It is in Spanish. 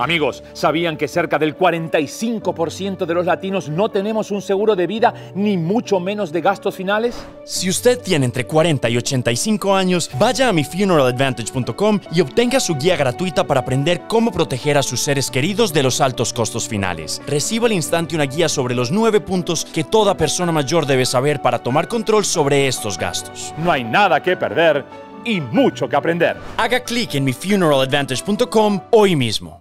Amigos, ¿sabían que cerca del 45% de los latinos no tenemos un seguro de vida ni mucho menos de gastos finales? Si usted tiene entre 40 y 85 años, vaya a mifuneraladvantage.com y obtenga su guía gratuita para aprender cómo proteger a sus seres queridos de los altos costos finales. Reciba al instante una guía sobre los nueve puntos que toda persona mayor debe saber para tomar control sobre estos gastos. No hay nada que perder y mucho que aprender. Haga clic en mifuneraladvantage.com hoy mismo.